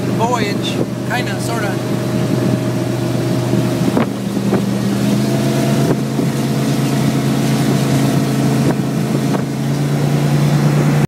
maiden voyage, kinda, sorta.